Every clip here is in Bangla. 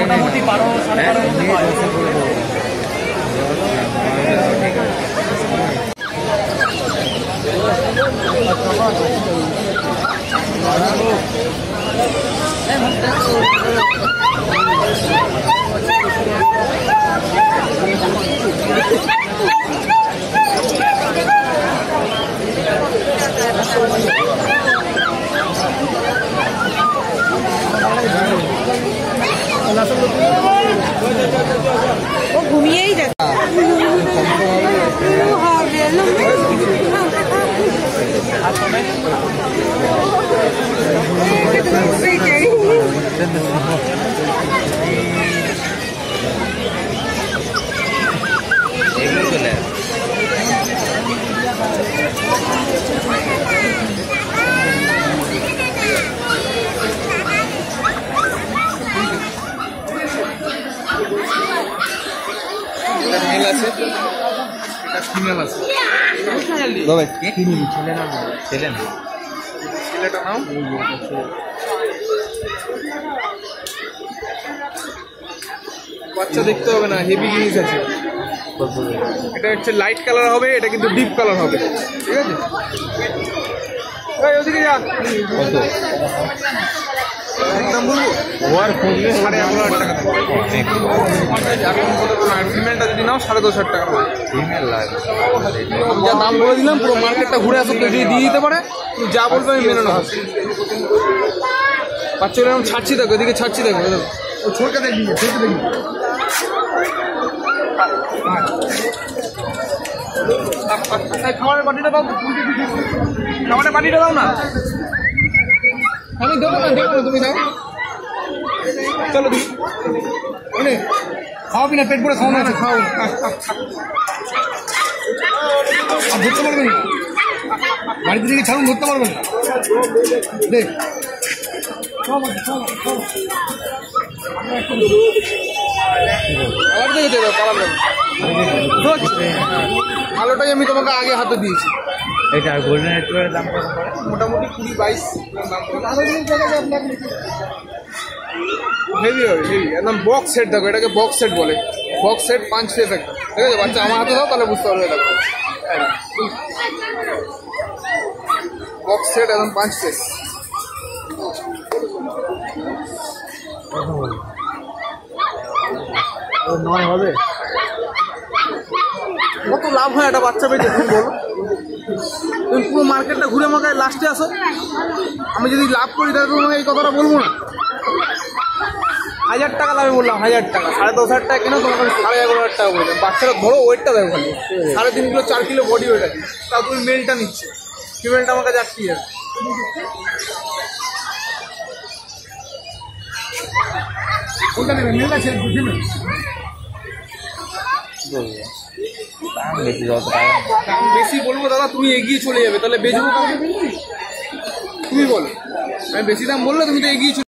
মোটামুটি বারো সাড়ে বারো মধ্যে পাওয়া যাবে। আছে? এটা ফিমেল আছে ছেলেটা নাও। বাচ্চা দেখতে হবে না হেভি জিনিস আছে। এটা হচ্ছে লাইট কালার হবে এটা কিন্তু ডিপ কালার হবে। ঠিক আছে? ওদিকে যা। একদম বলব সাড়ে এগারো হাজার টাকা ফিমেলটা যদি নাও সাড়ে দশ হাজার টাকা যা দাম বলে দিলাম পুরো মার্কেটটা ঘুরে আসো যদি দিয়ে দিতে পারে তুমি যা বলবে আমি মেনে নেব। বাচ্চাগুলো এরকম ছাড়ছি দেখো এদিকে ছাড়ছি দেখো। ও ছোটকে দেখবি ছোটকে দেখবি। খাবারের বাটিটা দাও খাবারের বাটিটা দাও না। আমি দেবো না দেবো না তুমি দাও। চলো দিদি এনে খাওয়াবি না পেট ভরে খাও না। খাও। আর ধরতে পারবেন না। বাড়িতে থেকে ছাড়ুন ধরতে পারবেন না। দেখ। দেখে যাবে ভালোটাই আমি তোমাকে আগে হাতে দিয়েছি। এটা গোল্ডেন রেট্রিভারের দাম কত পড়ে? মোটামুটি কুড়ি বাইশ। হেভি হবে হেভি একদম বক্স সেট দেখো এটাকে বক্স সেট বলে। বক্স সেট পাঁচ ফেস একটা। ঠিক আছে বাচ্চা আমার হাতে দাও তাহলে বুঝতে পারবে দেখো বক্স সেট একদম পাঁচ ফেস নয় হবে? কত লাভ হয় একটা বাচ্চা পেয়েছে তুমি বলো তুমি পুরো মার্কেটটা ঘুরে আমাকে লাস্টে আসো। আমি যদি লাভ করি, তাহলে তোমাকে এই কথাটা বলব না। হাজার টাকা লাভে বললাম, হাজার টাকা। সাড়ে দশ হাজার টাকা কেন, তোমাকে আমি সাড়ে এগারো হাজার টাকা বললাম বাচ্চারা ধরো ওয়েটটা দেখো খালি। সাড়ে তিন কিলো, চার কিলো বডি ওয়েট আছে তা তুমি মেলটা নিচ্ছ। ফিমেলটা আমার কাছে আসছি যাবে কোনটা নেবেন মেল আছে ফিমেল দাম বেশি যত দাম বেশি বলব দাদা তুমি এগিয়ে চলে যাবে তাহলে বেচবো তুমি বলো। আমি বেশি দাম বললে তুমি তো এগিয়ে চলে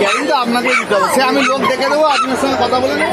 গ্যারিং তো আপনাকে দিতে হবে সে আমি লোক দেখে দেবো আপনার সঙ্গে কথা বলে নেব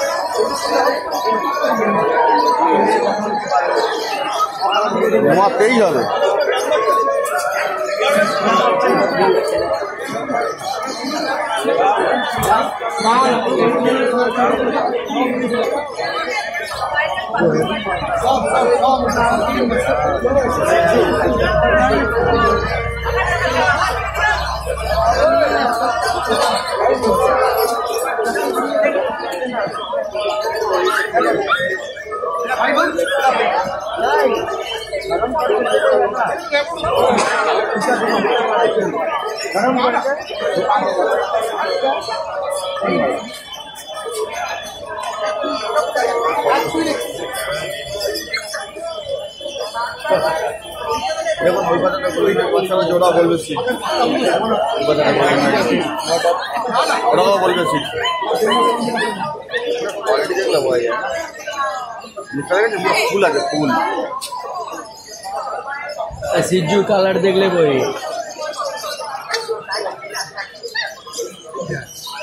Não apei, Jana. Só, só, só. ঘুমাতেই হবে দেখুন ওই কথাটা বলি না বাচ্চা বাচ্চা ওরা বলবে ওই কথাটা বলি বলবে সিট কোয়ালিটি দেখলে বোঝা যায় মুখটা দেখেন ফুল আছে ফুল সিজু কালার দেখলে বই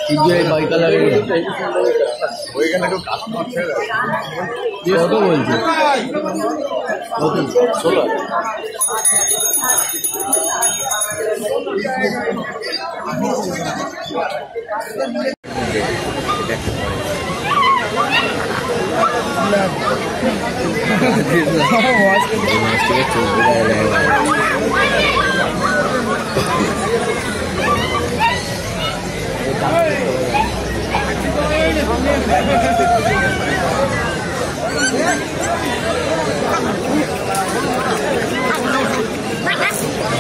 সিজু এই বাই কালারের ওইখানে একটু কাস্টমার ছেড়ে কত বলছে ষোলো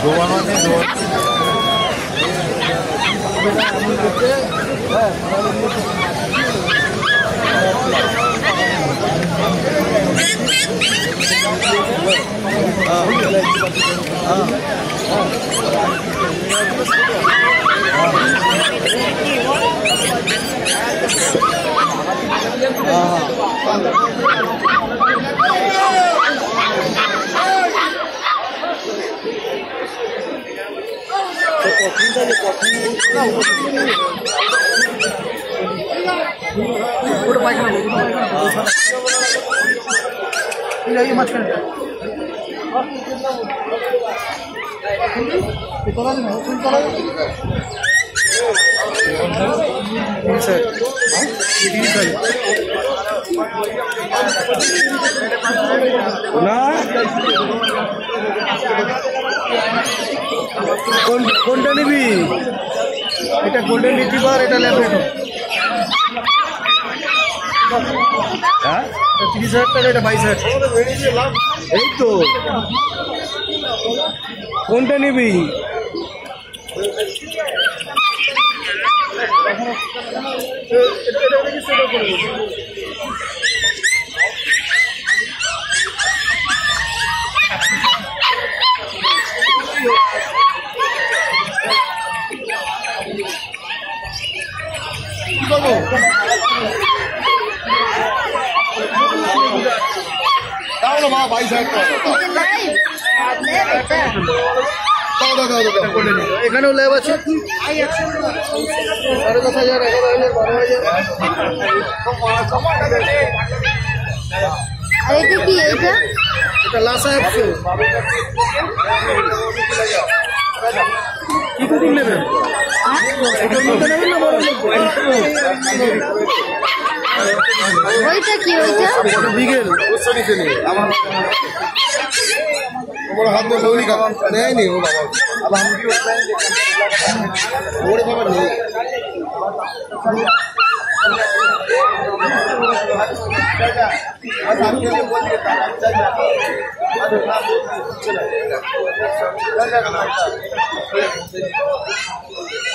Boa noite, boa. É, 오른발 하나 오른발 하나 কোনটা নিবি? এটা গোল্ডেন রিট্রিভার এটা ল্যাবরেটর হ্যাঁ? তিরিশ হাজার টাকা এটা বাইশ এই তো। কোনটা নিবি? তাহলে মা বাইশ হাজার এখানেও ল্যাব আছে। সাড়ে দশ হাজার এগারো হাজার বারো হাজার। আর এটা কি এটা? এটা লাসা একশো নেবেন? ওইটা কি ওইটা? ওটা বিগেল আমার ওর হাত দিয়ে বলি নেয়নি ও বাবা আমি কি ওরে বাবা নেই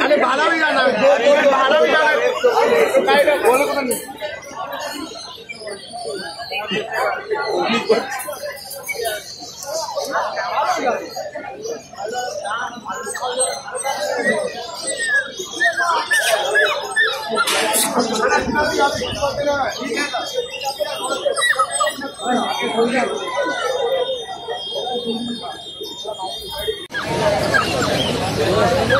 আরে ভাড়াও জানা ভাড়াও জানা বলে ঠিক আছে 네,